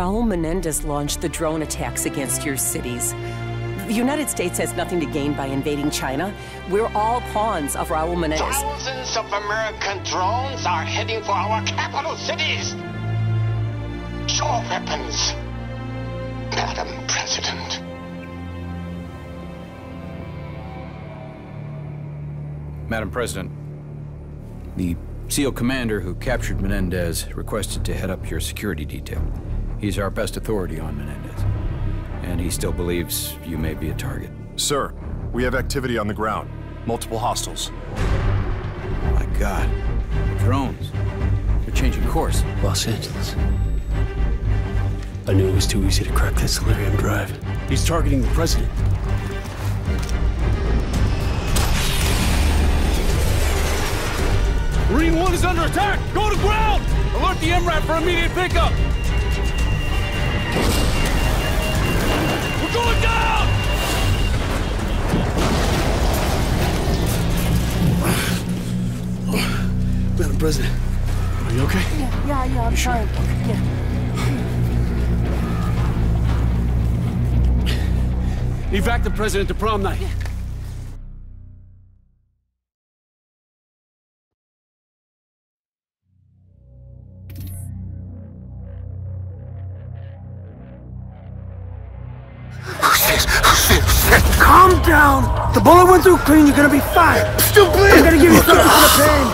Raul Menendez launched the drone attacks against your cities. The United States has nothing to gain by invading China. We're all pawns of Raul Menendez. Thousands of American drones are heading for our capital cities. Your weapons, Madam President. Madam President, the SEAL commander who captured Menendez requested to head up your security detail. He's our best authority on Menendez. And he still believes you may be a target. Sir, we have activity on the ground. Multiple hostiles. My God. The drones. They're changing course. Los Angeles. I knew it was too easy to crack that Celerium drive. He's targeting the president. Marine 1 is under attack! Go to ground! Alert the MRAP for immediate pickup! President, are you okay? Yeah, yeah, yeah, I'm sorry. Yeah. Evac the president to prom night. Calm The bullet went through clean, you're gonna be fine! Still bleeding! I'm gonna give you something for the pain!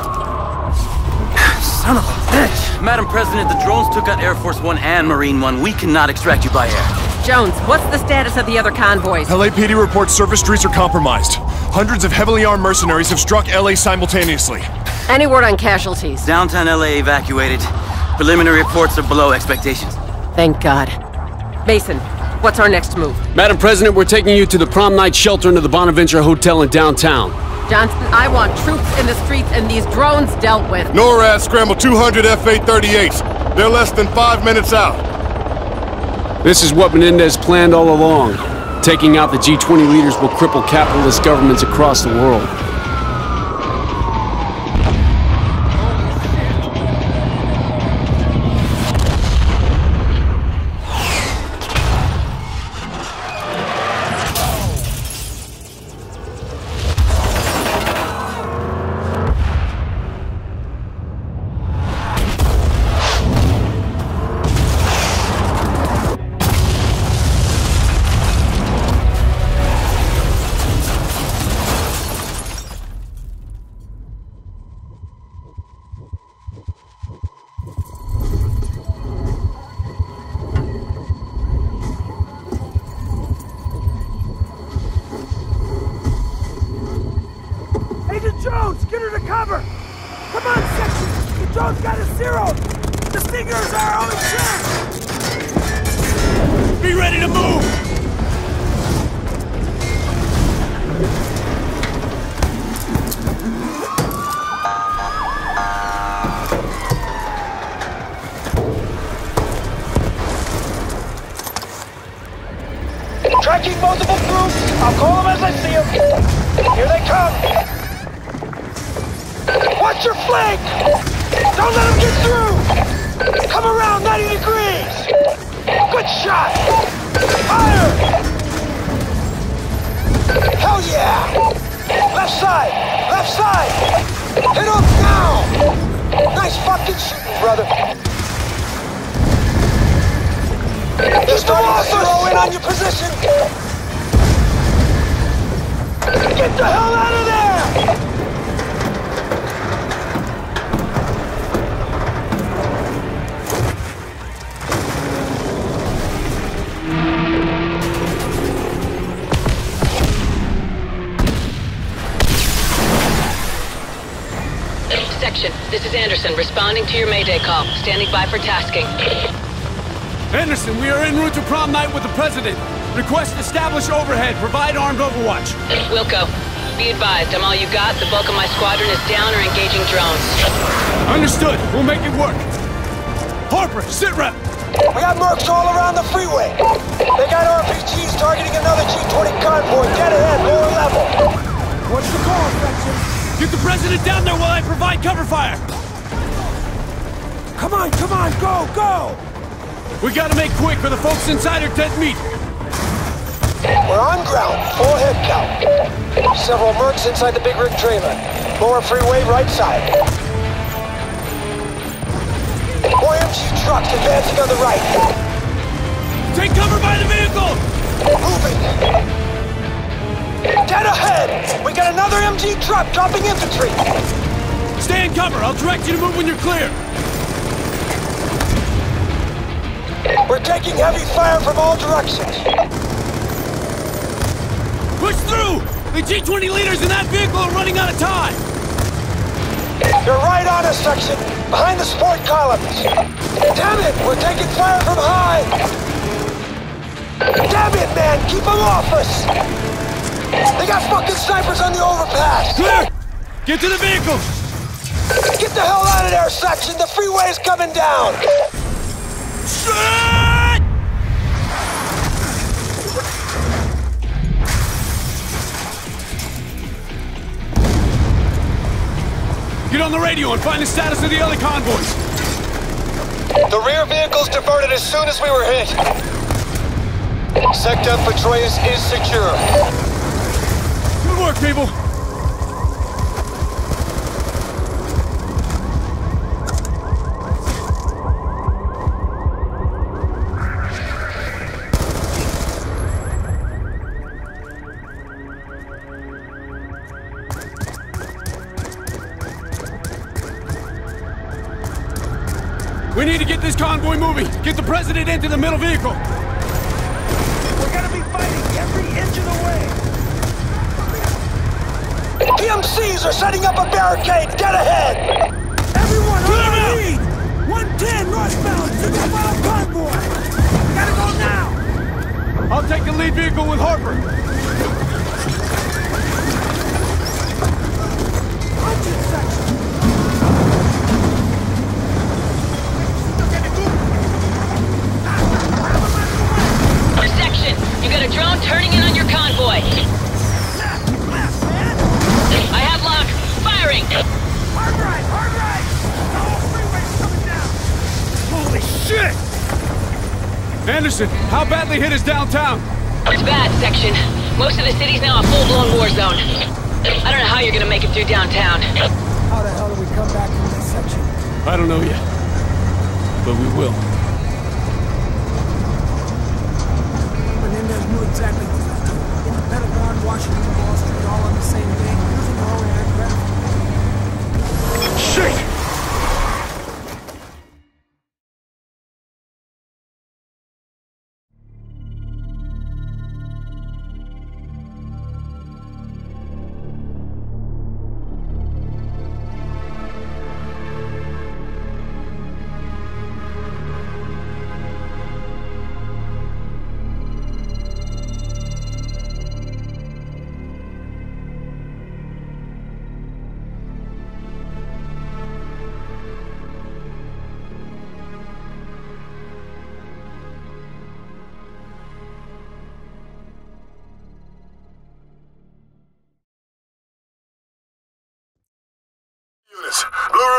Son of a bitch! Madam President, the drones took out Air Force One and Marine One. We cannot extract you by air. Jones, what's the status of the other convoys? LAPD reports surface streets are compromised. Hundreds of heavily armed mercenaries have struck LA simultaneously. Any word on casualties? Downtown LA evacuated. Preliminary reports are below expectations. Thank God. Mason, what's our next move? Madam President, we're taking you to the prom night shelter into the Bonaventure Hotel in downtown. Johnson, I want troops in the streets and these drones dealt with. NORAD scramble 200 F-838s. They're less than five minutes out. This is what Menendez planned all along. Taking out the G20 leaders will cripple capitalist governments across the world. Drone's got us zero! The Stinger's our only chance! Be ready to move! Tracking multiple groups. I'll call them as I see them. Here they come. Watch your flank! Don't let them get through! Come around 90 degrees! Good shot! Fire! Hell yeah! Left side! Left side! Hit up now! Nice fucking shooting, brother! You're starting to zero in on your position! Get the hell out of there! This is Anderson, responding to your Mayday call. Standing by for tasking. Anderson, we are en route to prom night with the president. Request establish overhead. Provide armed overwatch. Wilco, be advised, I'm all you got. The bulk of my squadron is down or engaging drones. Understood. We'll make it work. Harper, sit rep. We got mercs all around the freeway. They got RPGs targeting another G20 convoy dead ahead, lower level. What's the call, section? Get the president down there while I provide cover fire. Come on, come on, go, go! We gotta make quick or the folks inside are dead meat! We're on ground, full head count. Several mercs inside the big rig trailer. Lower freeway, right side. More MG trucks advancing on the right. Take cover by the vehicle! Moving. Dead ahead! We got another MG truck dropping infantry! Stay in cover. I'll direct you to move when you're clear. We're taking heavy fire from all directions. Push through! The G-20 leaders in that vehicle are running out of time! You're right on us, section. Behind the support columns. Damn it! We're taking fire from high! Damn it, man! Keep them off us! They got fucking snipers on the overpass! Clear! Get to the vehicle! Get the hell out of there, section! The freeway is coming down! Shit! Get on the radio and find the status of the other convoys! The rear vehicles diverted as soon as we were hit. Sector Petraeus is secure. Work, people! We need to get this convoy moving! Get the president into the middle vehicle! We're gonna be fighting every inch of the way! PMCs are setting up a barricade! Get ahead! Everyone Clear on out! our lead! 110 northbound! Single convoy! Gotta go now! I'll take the lead vehicle with Harper! How badly hit is downtown? It's bad, Section. Most of the city's now a full-blown war zone. I don't know how you're gonna make it through downtown. How the hell do we come back from this section? I don't know yet. But we will.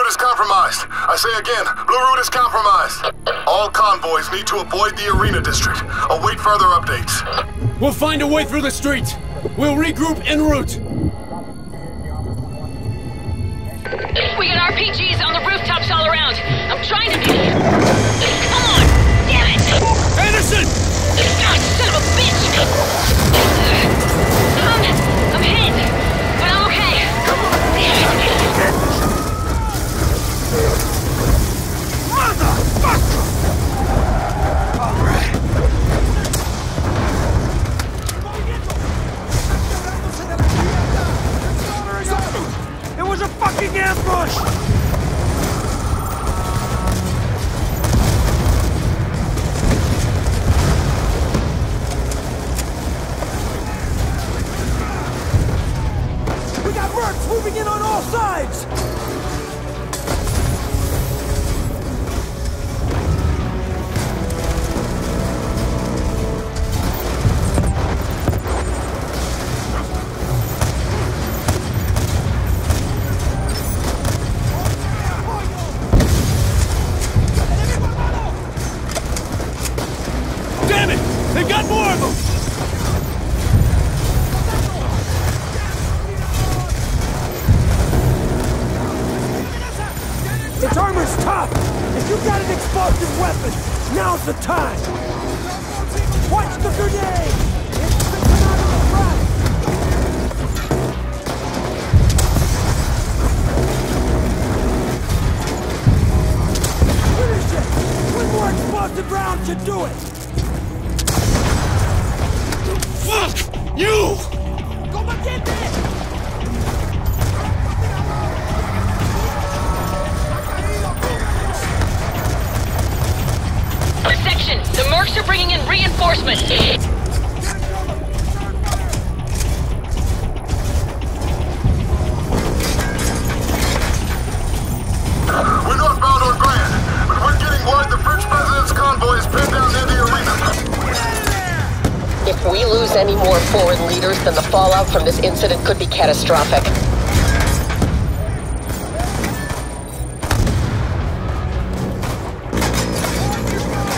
Route is compromised. I say again, Blue Route is compromised. All convoys need to avoid the Arena District. Await further updates. We'll find a way through the streets. We'll regroup en route. We got RPGs on the rooftops all around. I'm trying to be... Come on! Damn it! Anderson!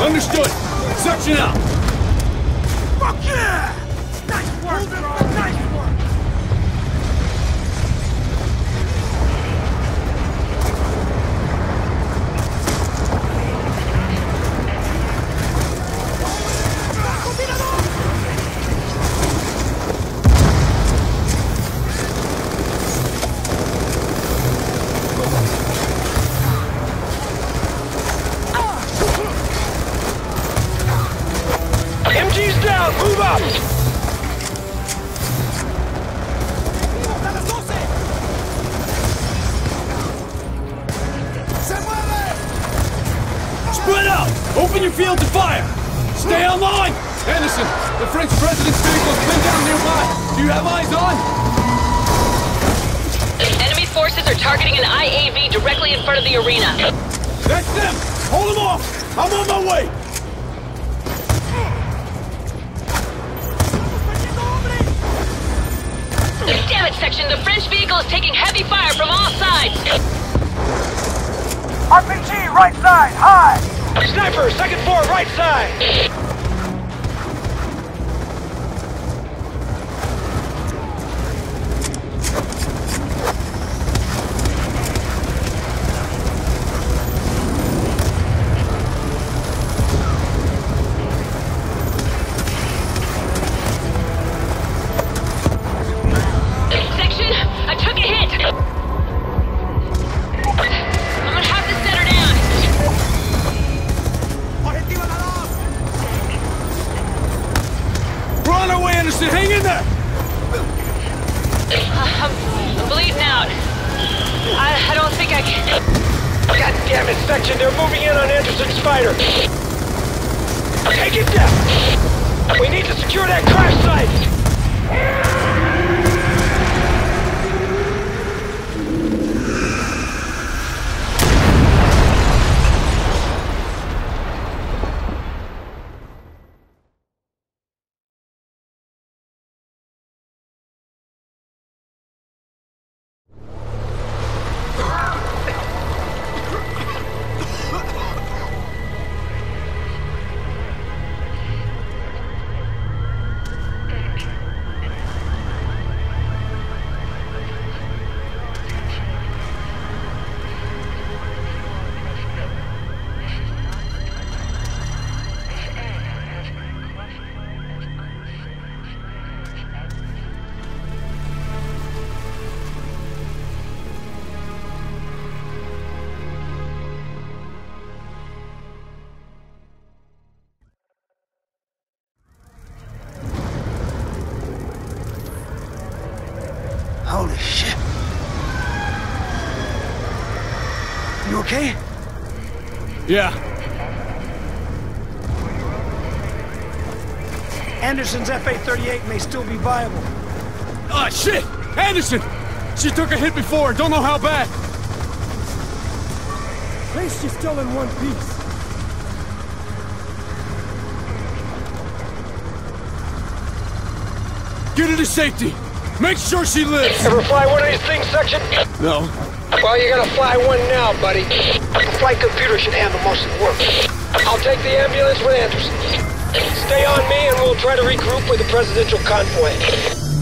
Understood. Section out. Fuck yeah! Spread out! Open your field to fire! Stay online! Anderson, the French president's vehicle vehicle's pinned down nearby. Do you have eyes on? Enemy forces are targeting an IAV directly in front of the arena. That's them! Hold them off! I'm on my way! Damn it, Section, the French vehicle is taking heavy fire from all sides. RPG, right side, high! Sniper, second floor, right side! Fighter! Take it down! We need to secure that crash site! Yeah. Anderson's FA-38 may still be viable. Ah, shit! Anderson! She took a hit before. Don't know how bad. At least she's still in one piece. Get her to safety. Make sure she lives. Ever fly one of these things, section? No. Well, you're gonna fly one now, buddy. The flight computer should handle most of the work. I'll take the ambulance with Anderson. Stay on me and we'll try to regroup with the presidential convoy.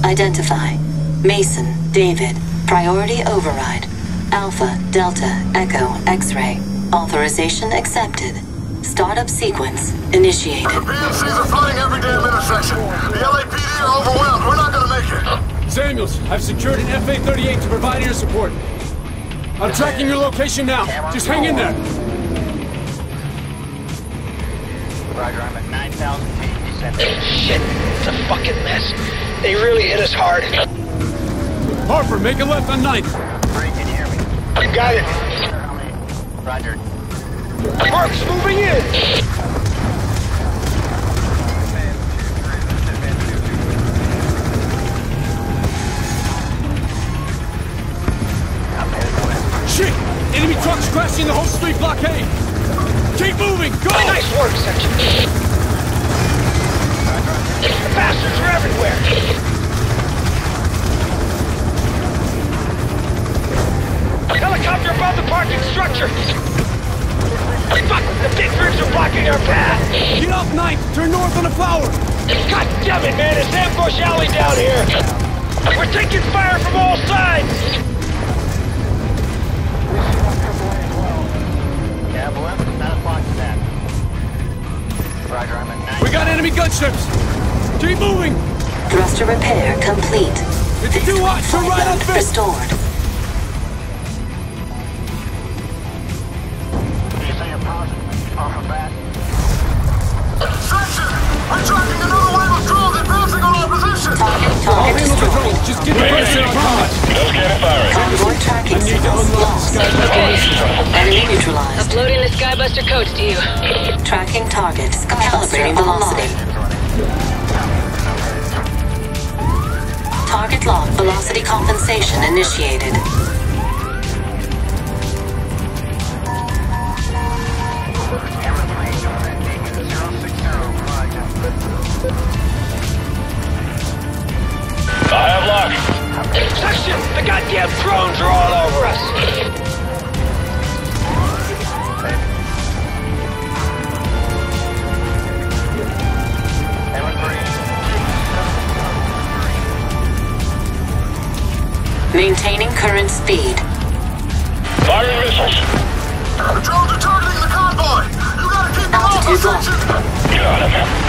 Identify. Mason, David. Priority override. Alpha, Delta, Echo, X-ray. Authorization accepted. Startup sequence initiated. The PMCs are flooding every damn intersection. The LAPD are overwhelmed. We're not gonna make it. Samuels, I've secured an FA-38 to provide air support. I'm tracking your location now. Just hang in there. Roger, I'm at 9,000 feet. Descend. Shit, it's a fucking mess. They really hit us hard. Harper, make a left on 9th. Ray, can hear me? You got it. Roger. Mark's moving in. Enemy trucks crashing the whole street blockade! Keep moving! Go! Nice work, section. The bastards are everywhere. Helicopter above the parking structure. Fuck! The big rigs are blocking our path. Get off 9th! Turn north on the flower! God damn it, man! It's ambush alley down here. We're taking fire from all sides. That. Roger, I'm at We got enemy gunships! Keep moving! Thruster repair complete. It's too hot! Turn right on Load fifth! restored. You say you're positive? Off of that? Section! We're tracking another wave of drones advancing on our position! Target, I'll target destroyed. Just get the person on combat! Convoy tracking I need to signals unlock the lost. Enemy neutralized. Uploading the Skybuster codes to you. Tracking target. Calibrating velocity. Target lock. Velocity compensation initiated. I have luck. Section, the goddamn drones are all over us. Maintaining current speed. Firing missiles. The drones are targeting the convoy! You gotta keep them off Altitude the Got him.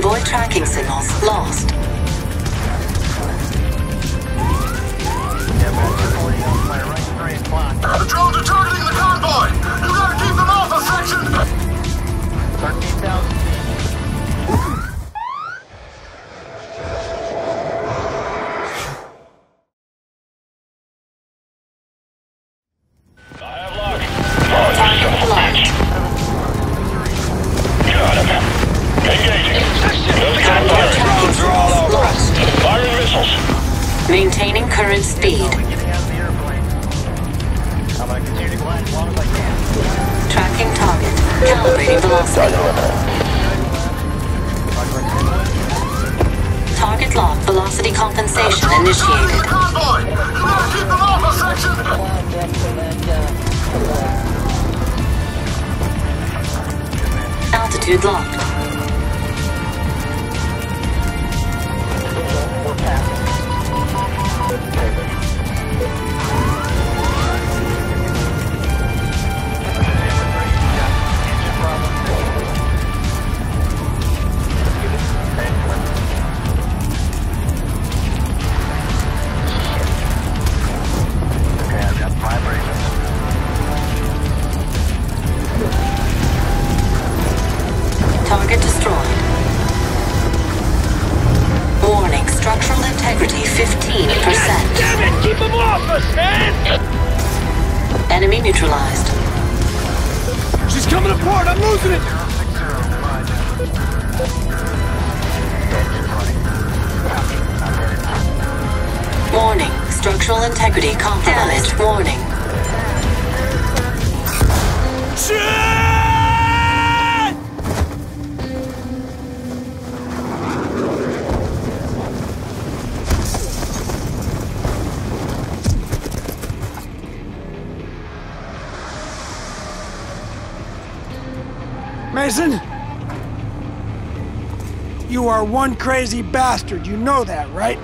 Convoy tracking signals lost. The drones are targeting the convoy! You gotta keep them off the section! 13,000 Target lock. Velocity compensation initiated. Altitude locked. Enemy neutralized. She's coming apart! I'm losing it! Warning. Structural integrity compromised. Warning. Mason? You are one crazy bastard, you know that, right?